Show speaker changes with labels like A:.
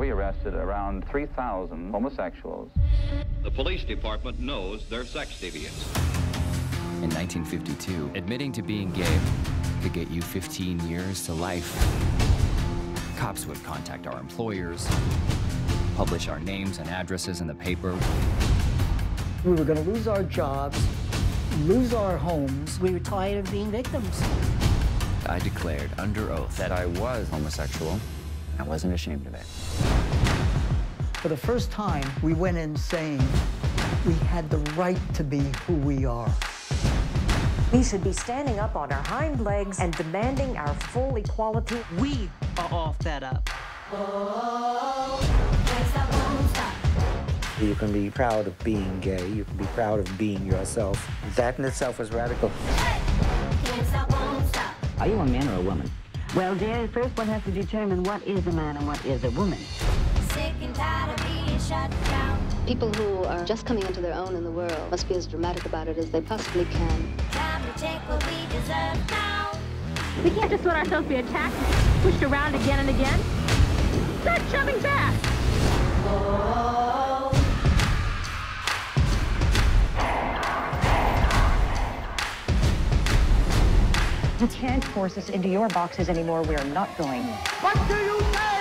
A: We arrested around 3,000 homosexuals.
B: The police department knows they're sex deviants.
C: In 1952, admitting to being gay could get you 15 years to life. Cops would contact our employers, publish our names and addresses in the paper.
D: We were going to lose our jobs, lose our homes.
E: We were tired of being victims.
C: I declared under oath that I was homosexual. I wasn't ashamed of it.
D: For the first time, we went in saying we had the right to be who we are.
F: We should be standing up on our hind legs and demanding our full equality.
E: We are all fed up.
G: You can be proud of being gay. You can be proud of being yourself. That in itself is radical.
H: Are you a man or a woman?
I: Well, dear, first one has to determine what is a man and what is a woman.
J: Sick and tired of being shut down.
K: People who are just coming into their own in the world must be as dramatic about it as they possibly can.
J: Time to take what we deserve now.
L: We can't just let ourselves be attacked, pushed around again and again. Start shoving back.
F: You can't force us into your boxes anymore. We are not going.
D: What do you say?